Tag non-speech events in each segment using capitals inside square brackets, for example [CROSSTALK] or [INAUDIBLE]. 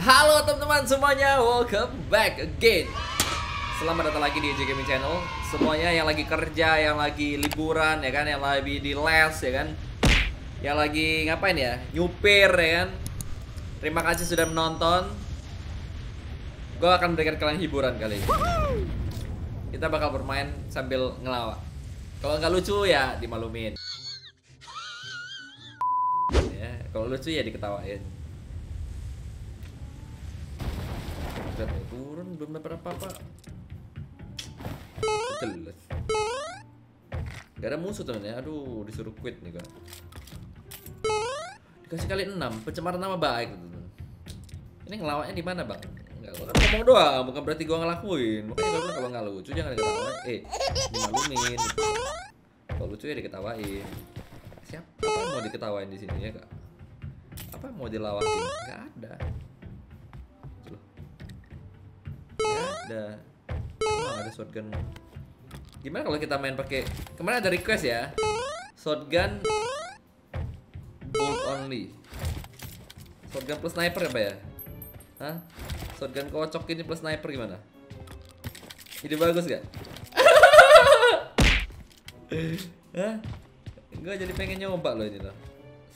Halo teman-teman semuanya, welcome back again. Selamat datang lagi di EJ Gaming Channel. Semuanya yang lagi kerja, yang lagi liburan ya kan? Yang lagi di les ya kan? Yang lagi ngapain ya, nyupir ya kan? Terima kasih sudah menonton. Gue akan berikan kalian hiburan kali ini. Kita bakal bermain sambil ngelawak. Kalau nggak lucu ya dimalumin. Ya, Kalau lucu ya diketawain Nih, turun belum dapat apa-apa. Jelas. Gak ada musuh temen ya. Aduh, disuruh quit nih kan. Dikasih kali 6, pencemaran nama baik. Ini ngelawaknya di mana, Bang? Enggak, gua kan ngomong doang, bukan berarti gua ngelakuin. Makanya gua bilang kalau nggak lucu jangan diketawain. Eh, dimalumin. Kalau lucu ya diketawain. Siapa mau diketawain di sini ya, Kak? Apa mau dilawakin? Gak ada. Ada. Emang ada shotgun. Gimana kalau kita main pakai kemarin ada request ya? Shotgun bolt only. Shotgun plus sniper apa ya? Hah? Shotgun kocok ini plus sniper gimana? Ide bagus gak? [LAUGHS] Hah? Gue jadi pengen nyoba loh ini loh.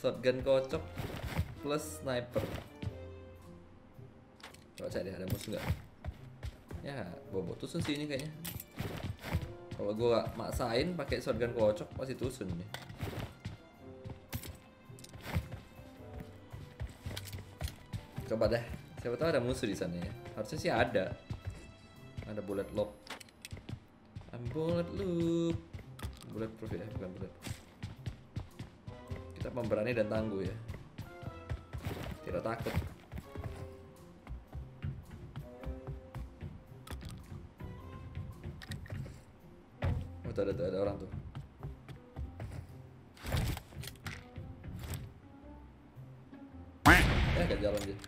Shotgun kocok plus sniper. Coba cari ada musuh nggak? Ya, bobot tusun sih ini kayaknya. Kalau gua maksain pakai shotgun kocok pasti tusun nih. Coba deh. Siapa tahu ada musuh di sana ya. Harusnya sih ada. Ada bullet loop. I'm bullet loop. Bullet proof ya, bukan bullet. Kita pemberani dan tangguh ya. Tidak takut. Tuh ada, ada orang tuh. Eh, gak jalan dia.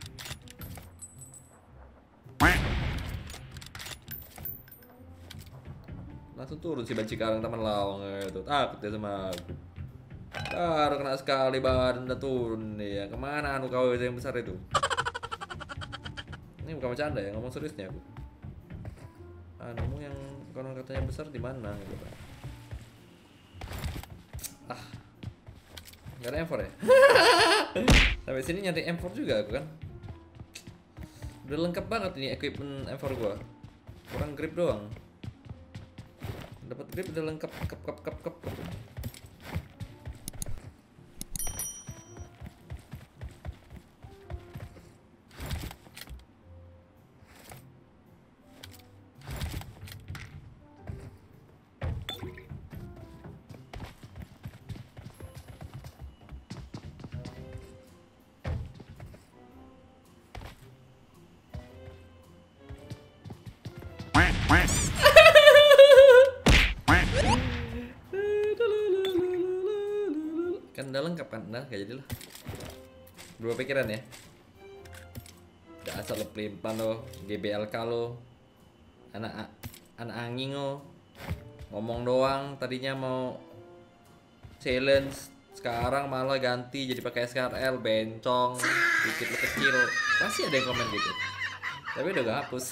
Langsung turun si banci karang taman lawang itu. Takut dia sama aku. Baru kena sekali badan udah turun ya. Ke mana anu kau yang besar itu? Ini bukan bercanda ya, ngomong seriusnya aku. Anumu yang konon katanya besar di mana gitu kan. Ah. Gak ada M4 ya? [LAUGHS] Sampai sini nyari M4 juga aku kan. Udah lengkap banget ini equipment M4 gua. Kurang grip doang. Dapat grip udah lengkap kep kep kep kep. kep. Lengkap kan? Nah, kayak jadi lah. Dua pikiran ya. Gak asal pelimpan lo, GBLK lo, anak anak angin lo, ngomong doang. Tadinya mau challenge, sekarang malah ganti jadi pakai SKRL, bencong, dikit lo kecil. Pasti ada yang komen gitu. Tapi udah gak hapus.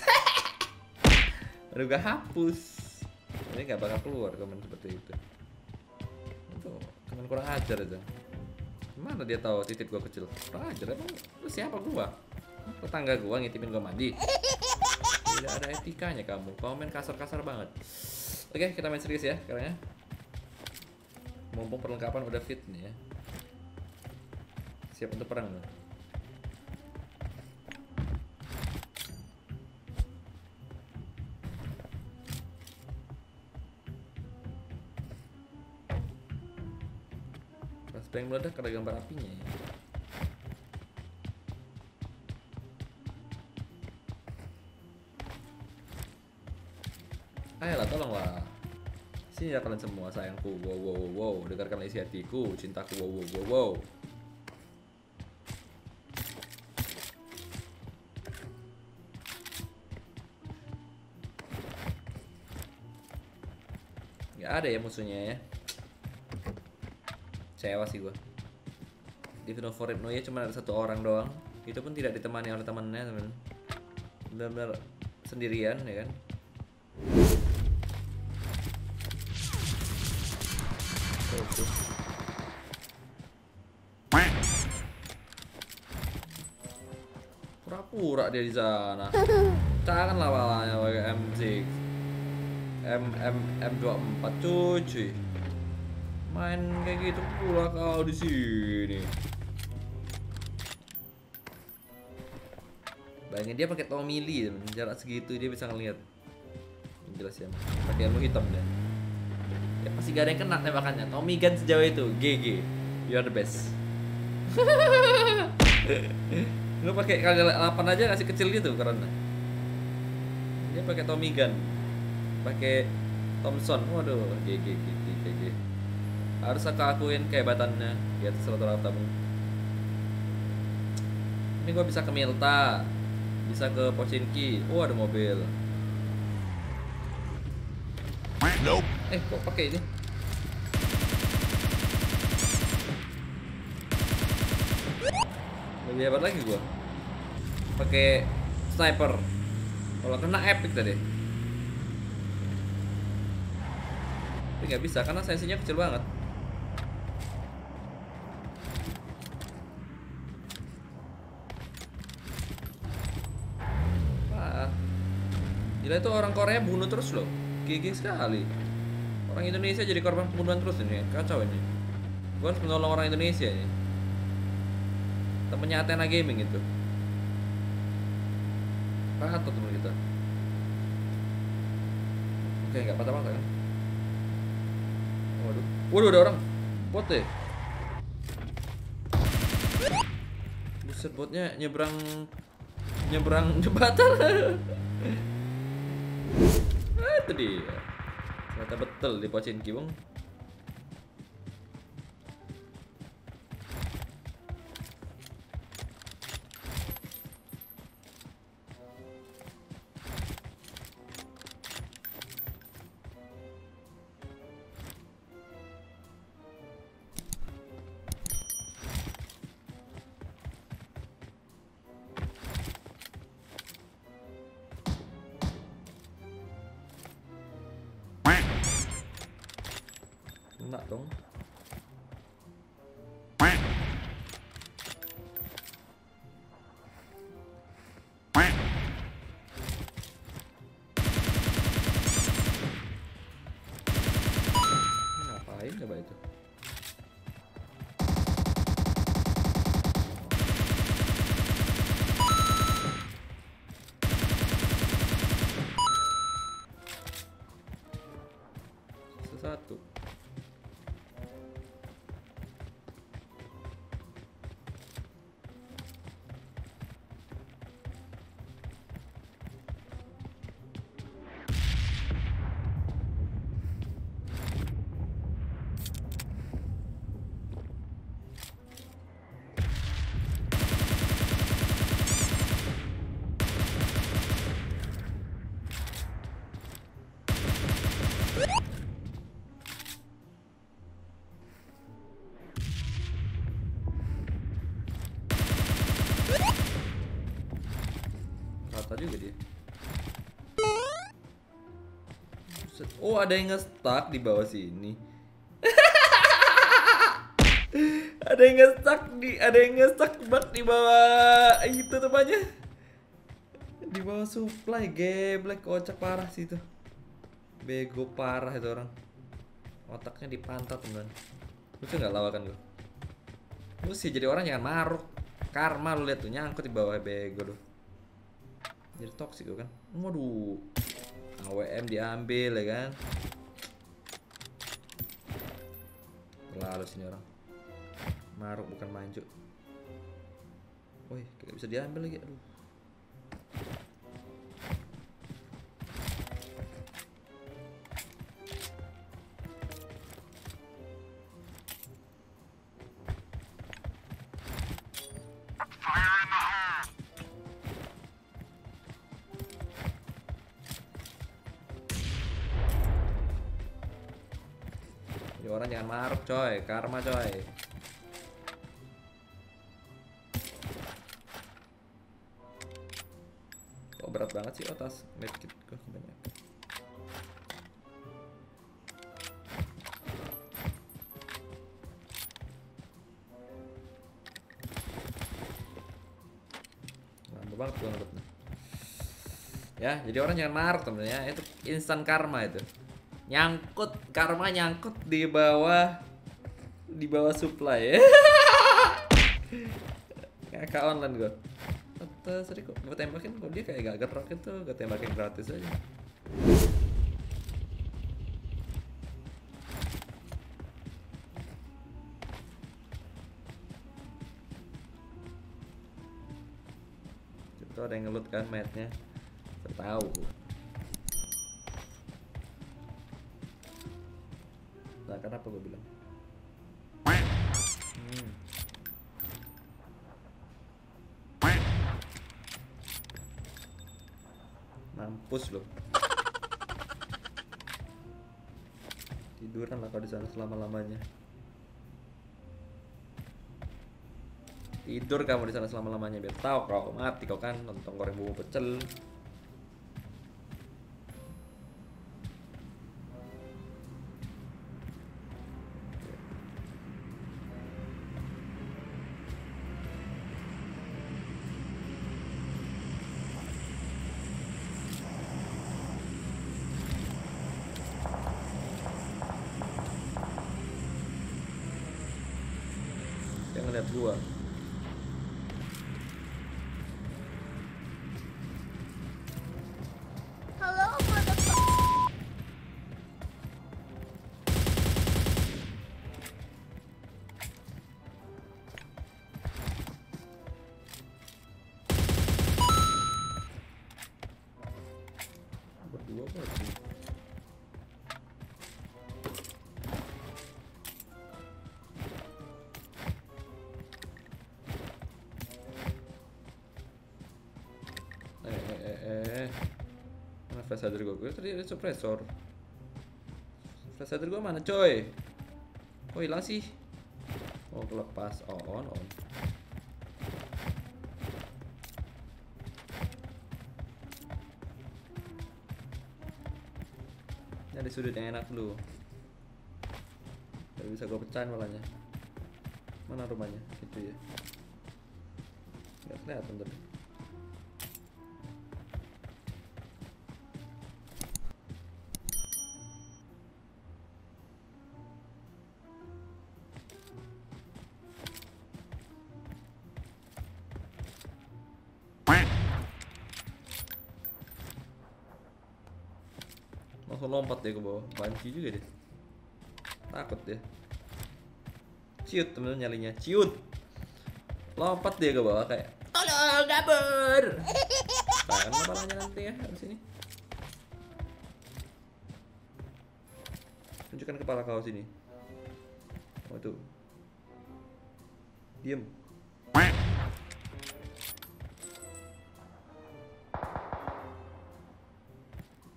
[LAUGHS] udah gak hapus. Ini gak bakal keluar komen seperti itu. Itu teman kurang ajar aja. Gimana dia tahu titik gua kecil? Ajar emang lu siapa gua? Tetangga gua ngitipin gua mandi. Tidak ada etikanya kamu. Komen kasar-kasar banget. Oke, kita main serius ya sekarang ya. Mumpung perlengkapan udah fit nih ya. Siap untuk perang loh. Flashbang meledak ada gambar apinya ya. Ayolah tolonglah. Sini ya kalian semua sayangku. Wow wow wow, wow. Dengarkanlah isi hatiku Cintaku. Wow wow wow wow. Gak ada ya musuhnya ya Kecewa sih gua. Di Four Hypnoia cuma ada satu orang doang. Itu pun tidak ditemani oleh temannya teman benar-benar sendirian ya kan? Pura-pura dia di sana. Jangan lah walanya pakai M6 M M M24 cuy main kayak gitu pula kau di sini. Bayangin dia pakai Tommy Lee jarak segitu dia bisa ngeliat. Yang jelas ya pakai ilmu hitam deh. Ya pasti gak ada yang kena tembakannya. Tommy Gun sejauh itu GG you are the best. [LAUGHS] Lu pakai kali 8 aja kasih kecil gitu karena? Dia pakai Tommy Gun. Pakai Thompson. Waduh GG GG GG harus aku akuin kehebatannya di atas rata-rata ini gua bisa ke Milta bisa ke Pochinki. Oh ada mobil. Nope. eh kok pakai ini? Lebih hebat lagi gua. Pakai sniper. Kalau kena epic tadi. Tapi nggak bisa karena sensinya kecil banget Gila itu orang Korea bunuh terus loh. GG sekali. Orang Indonesia jadi korban pembunuhan terus ini. Kacau ini. Gue harus menolong orang Indonesia ini. Temennya Athena Gaming itu. Patut temen kita. Oke nggak patah-patah kan? Waduh. Waduh ada orang. Bot deh. Buset botnya nyebrang Nyebrang [LAUGHS] jembatan dia. Ternyata betul di Pochinki bang Oh ada yang nge-stuck di bawah sini. [LAUGHS] ada yang nge-stuck di ada yang nge-stuck bak di bawah itu tempatnya. Di bawah supply geblek kocak parah sih itu. Bego parah itu orang. Otaknya di pantat teman. Lucu nggak lawakan gue? Lu sih jadi orang jangan maruk. Karma lu lihat tuh nyangkut di bawah bego tuh jadi toxic kan waduh AWM diambil ya kan? Lalu sini orang. Maruk bukan manju woi gak bisa diambil lagi? Aduh orang jangan maruk coy, karma coy. berat banget sih oh tas medkit gue banyak banget gue Ya, jadi orang jangan marah temennya Itu instan karma itu Nyangkut, karma nyangkut di bawah Di bawah supply ya. [LAUGHS] Kakak online gue Atas tadi kok gue tembakin kok. Dia kayak gak gerak itu Gue tembakin gratis aja. Itu ada yang ngelut kan matnya tahu Kenapa gue bilang Hmm. Mampus loh. Tiduran lah kau di sana selama lamanya. Tidur kamu di sana selama lamanya biar tahu kau mati kau kan nonton goreng bumbu pecel. Flash gua? Gua tadi ada suppressor. Flash gua mana, coy? Kok hilang sih? Oh, kelepas. Oh, on, on. Ini ada sudut yang enak dulu. Gak bisa gue pecahin malahnya. Mana rumahnya? Itu ya. Gak kelihatan tadi. Ke bawah. Banci juga dia. Takut dia. Ciut temen nyalinya. Ciut. Lompat dia ke bawah kayak Tolong kabur. Tahan kepalanya nanti ya habis ini. Tunjukkan kepala kau sini. Oh itu. Diem.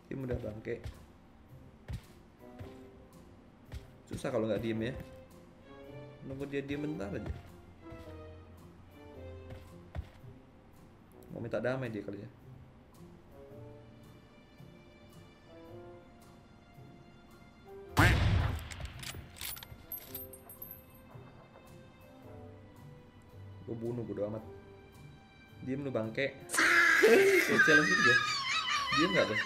Diem udah bangke. Susah kalau nggak diem ya. Nunggu dia diem bentar aja. Mau minta damai dia kali ya. Gue bunuh bodo amat. Diem lu bangke. Kayak challenge juga. Diem nggak tuh?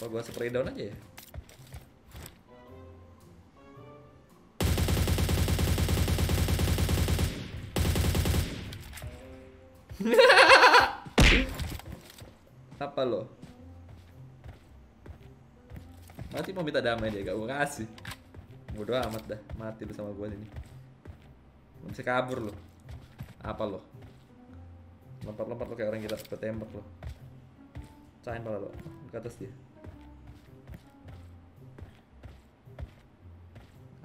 Apa gua spray down aja ya? Apa lo? Mati mau minta damai dia, gak gua kasih. Bodo amat dah, mati lu sama gua ini. Belum bisa kabur lo. Apa lo? Lompat-lompat lo kayak orang gila, ketembak lo. Cain pala lo, ke atas dia.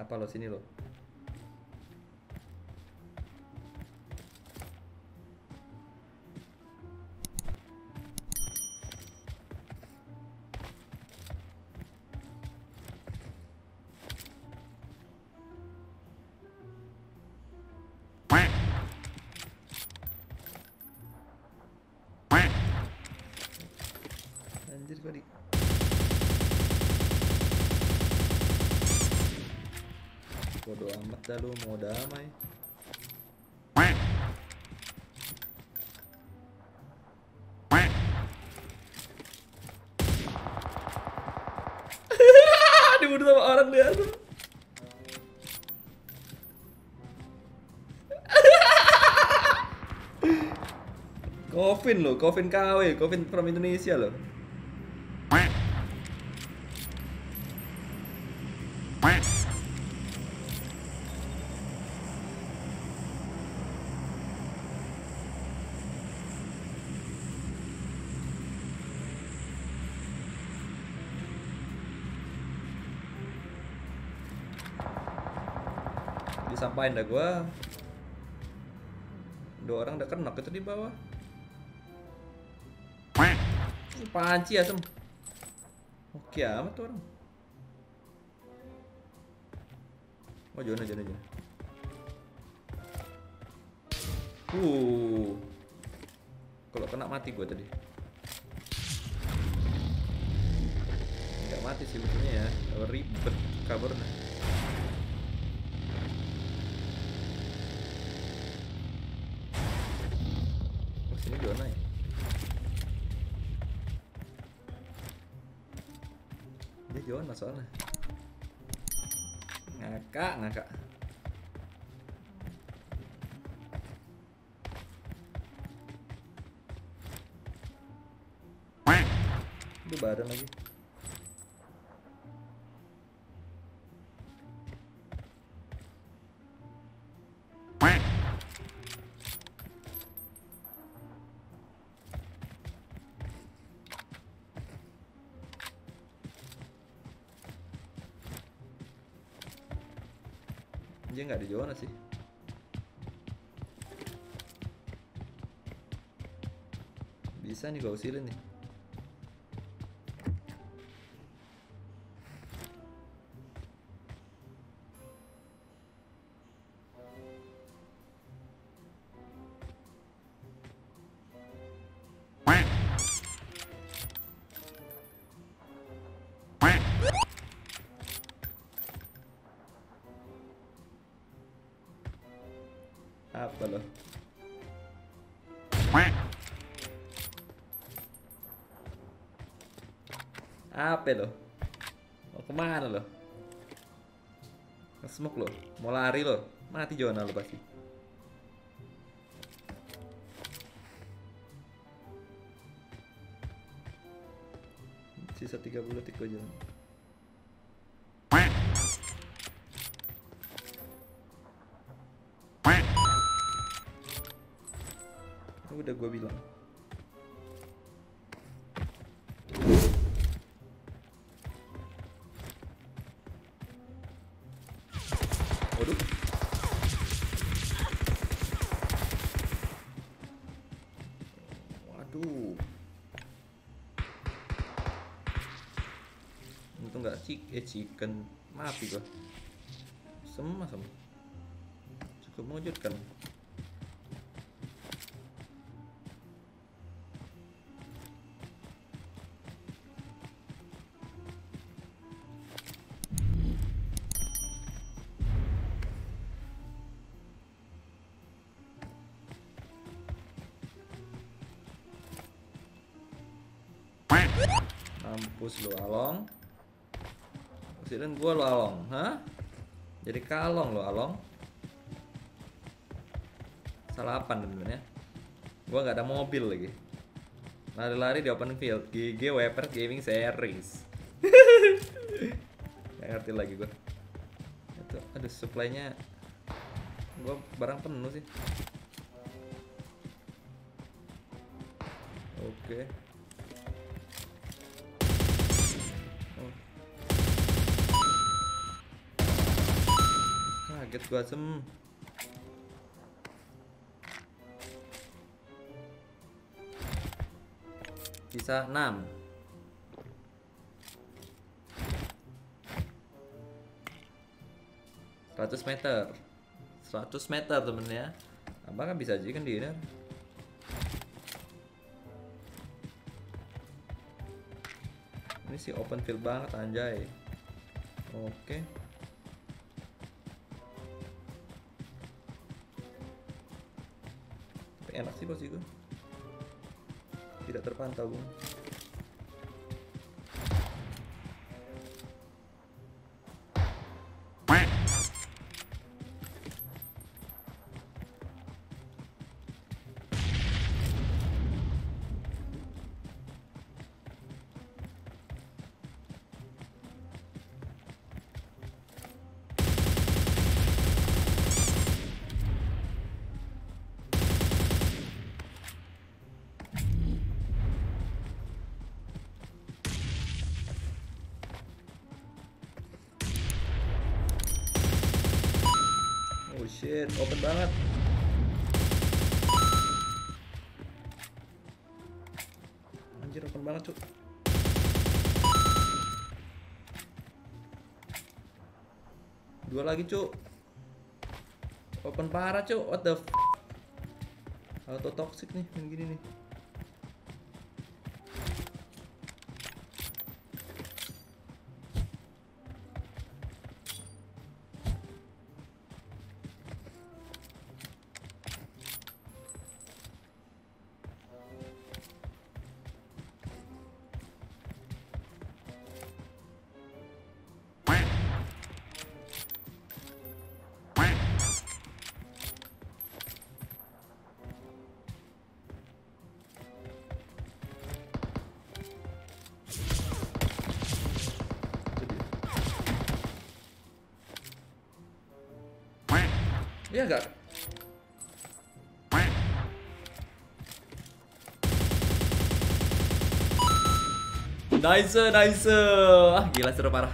Apa lo sini lo? Dah lu mau damai. [LAUGHS] Dibunuh sama orang dia tuh. [LAUGHS] Kevin loh, Kevin KW, Kevin from Indonesia loh. Disampain dah gua. Dua orang udah kena itu di bawah. Panci ya, Sem. Oke amat tuh orang. Oh, jangan jangan jangan. Uh. Kalau kena mati gua tadi. Enggak mati sih lucunya ya. Ribet kabarnya. Oh, sini zona ya. Dia zona soalnya. Ngakak, ngakak. Itu badan lagi. Nggak di zona sih. Bisa nih gua usilin nih. Apa lo? Mau ke mana lo? Nge-smoke lo? Mau lari lo? Mati Jona lo pasti. Sisa 30 detik gua jalan. Udah gua bilang. Cik eh chicken mati gua. Semua sama. Cukup mengejutkan. Mampus lu Along. Presiden gua lu Along, hah? Jadi kalong lu Along. Salah apa temen ya? Gua nggak ada mobil lagi. Lari-lari di open field. GG Weapers Gaming Series. [LAUGHS] Gak ngerti lagi gua. Itu aduh supply-nya gua barang penuh sih. Oke. Oh. Kaget gua sem. Sisa 6 100 meter 100 meter temen ya Abang kan bisa aja kan dia Ini sih open field banget anjay. Oke. Tapi enak sih posisi gue. Tidak terpantau gue. Shit, open banget. Anjir open banget, Cuk. Dua lagi, Cuk. Open parah, Cuk. What the f Auto toxic nih, yang gini nih. Iya enggak? Nice, nice. Ah, gila seru parah.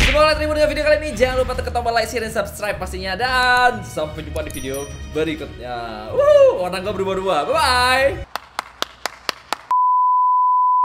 Semoga kalian dengan video kali ini. Jangan lupa tekan tombol like, share, dan subscribe pastinya. Dan sampai jumpa di video berikutnya. Wuh, warna gue berubah-ubah. Bye-bye.